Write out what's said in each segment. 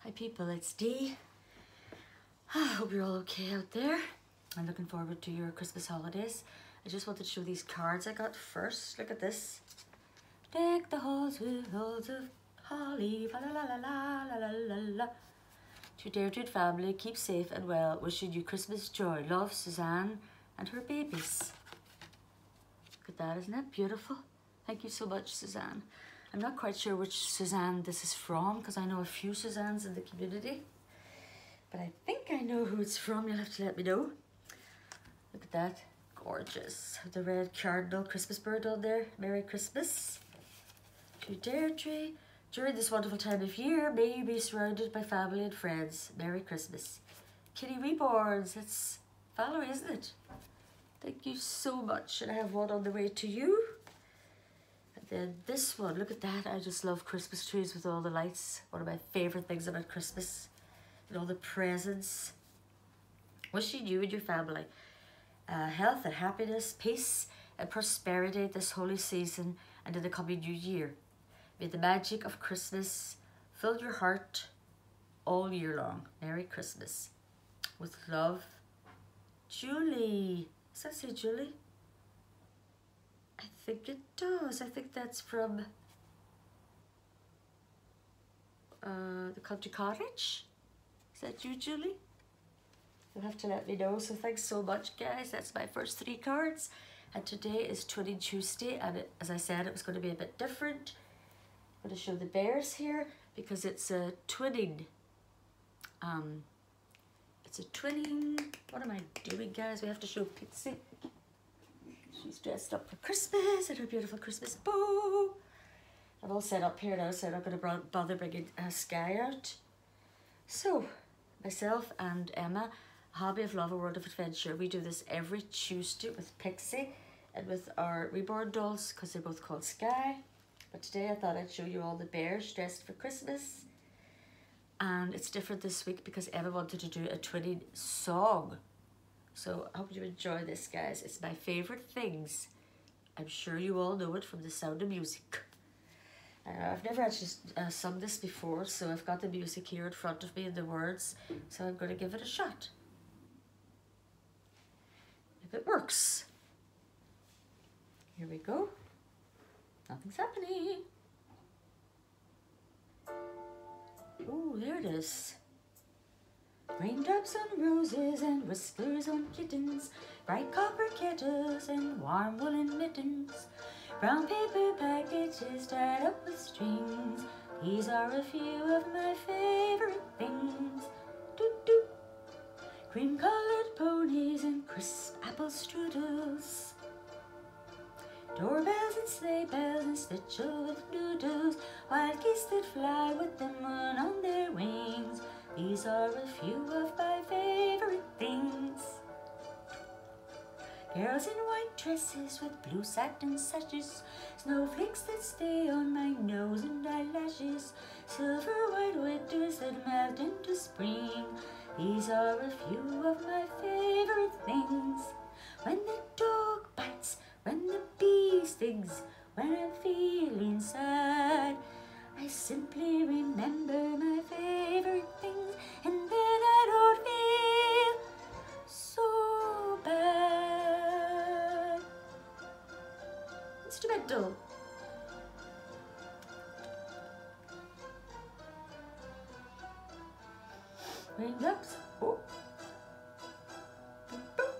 Hi people, it's Dee. I hope you're all okay out there. I'm looking forward to your Christmas holidays. I just wanted to show these cards I got first. Look at this. Deck the halls with halls of holly, la la la la la la la la. To dear, dear family, keep safe and well. Wishing you Christmas joy. Love, Suzanne and her babies. Look at that, isn't that beautiful? Thank you so much, Suzanne. I'm not quite sure which Suzanne this is from because I know a few Suzannes in the community. But I think I know who it's from. You'll have to let me know. Look at that. Gorgeous. The red cardinal Christmas bird on there. Merry Christmas. To Deirdre. During this wonderful time of year, may you be surrounded by family and friends. Merry Christmas. Kitty Reborns. It's Valerie, isn't it? Thank you so much. And I have one on the way to you. And then this one, look at that. I just love Christmas trees with all the lights. One of my favourite things about Christmas. And all the presents. Wishing you and your family uh, health and happiness, peace and prosperity this holy season and in the coming new year. May the magic of Christmas fill your heart all year long. Merry Christmas. With love, Julie. That say Julie? I think it does. I think that's from uh, the country cottage. Is that you, Julie? You'll have to let me know. So thanks so much, guys. That's my first three cards. And today is Twinning Tuesday. And it, as I said, it was going to be a bit different. I'm going to show the bears here because it's a twinning. Um, it's a twinning. What am I doing, guys? We have to show Pixie. She's dressed up for Christmas and her beautiful Christmas bow. I'm all set up here now, so I'm not going to bother bringing uh, Sky out. So, myself and Emma, Hobby of Love, a World of Adventure. We do this every Tuesday with Pixie and with our reborn dolls because they're both called Sky. But today I thought I'd show you all the bears dressed for Christmas. And it's different this week because Emma wanted to do a twinning song. So I hope you enjoy this, guys. It's my favourite things. I'm sure you all know it from the sound of music. Uh, I've never actually uh, sung this before, so I've got the music here in front of me and the words, so I'm going to give it a shot. If it works. Here we go. Nothing's happening. Oh, there it is. Raindrops on roses and whiskers on kittens, bright copper kettles and warm woolen mittens, brown paper packages tied up with strings. These are a few of my favorite things. Doot doot. Cream-colored ponies and crisp apple strudels. Doorbells and sleigh bells and schnitzel with noodles, wild geese that fly with the moon on their wings. These are a few of my favorite things. Girls in white dresses with blue satin sashes, snowflakes that stay on my nose and eyelashes, silver white winters that melt into spring. These are a few of my favorite things. When the dog bites, when the bee stings, when I'm feeling sad, I simply remember my favorite things and then I don't feel so bad. Instrumental. Raindrops, oh.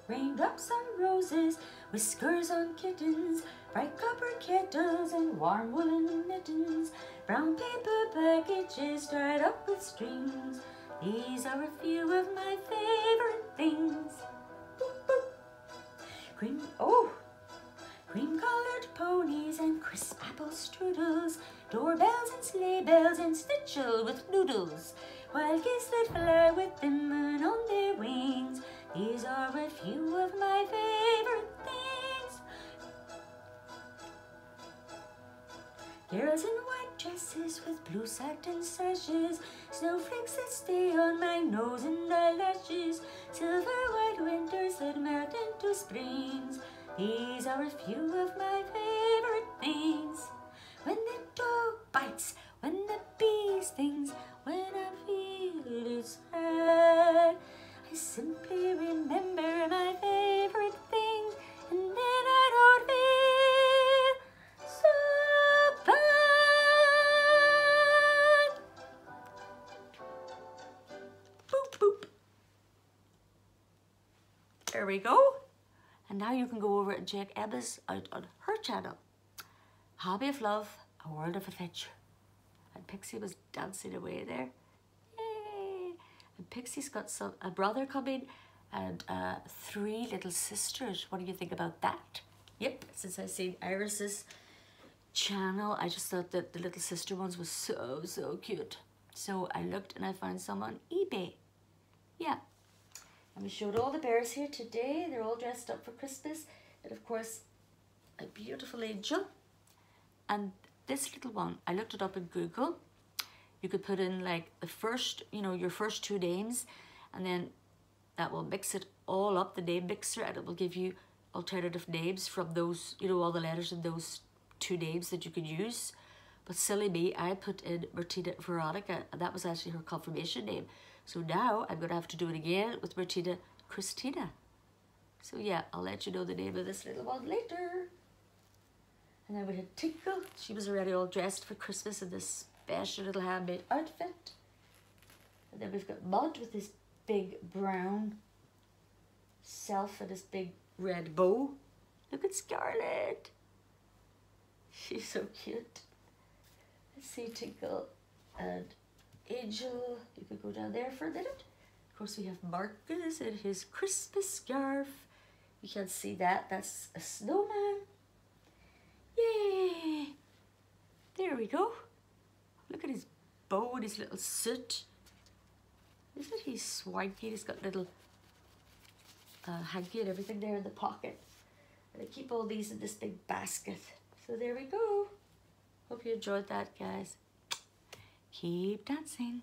Raindrops on roses, whiskers on kittens, bright copper kettles and warm woolen mittens, brown paper packages tied up with strings. These are a few of my favorite things. Cream, oh, cream-colored ponies and crisp apple strudels, doorbells and sleigh bells and schnitzel with noodles, wild geese that fly with the moon on their wings. These are a few of my favorite Girls in white dresses with blue satin sashes, snowflakes that stay on my nose and eyelashes, silver white winters that melt into springs. These are a few of my favorite things. When the dog bites, when the bee stings, when I feel feeling sad, I simply remember we go. And now you can go over and check Emma's out on her channel. Hobby of Love, A World of Adventure. And Pixie was dancing away there. Yay! And Pixie's got some a brother coming and uh, three little sisters. What do you think about that? Yep, since I seen Iris's channel, I just thought that the little sister ones was so, so cute. So I looked and I found some on eBay. Yeah. We showed all the bears here today. They're all dressed up for Christmas. And of course, a beautiful angel. And this little one, I looked it up in Google. You could put in like the first, you know, your first two names and then that will mix it all up, the name mixer, and it will give you alternative names from those, you know, all the letters in those two names that you could use. But silly me, I put in Martina Veronica, and that was actually her confirmation name. So now I'm to have to do it again with Martina Christina. So yeah, I'll let you know the name of this little one later. And then we had Tinkle. She was already all dressed for Christmas in this special little handmade outfit. And then we've got Mud with his big brown self and his big red bow. Look at Scarlet. She's so cute. Let's see Tinkle and Angel. You could go down there for a minute. Of course, we have Marcus and his Christmas scarf. You can't see that. That's a snowman. Yay! There we go. Look at his bow and his little suit. Isn't he swanky? He's got little uh, hanky and everything there in the pocket. And I keep all these in this big basket. So there we go. Hope you enjoyed that, guys. Keep dancing.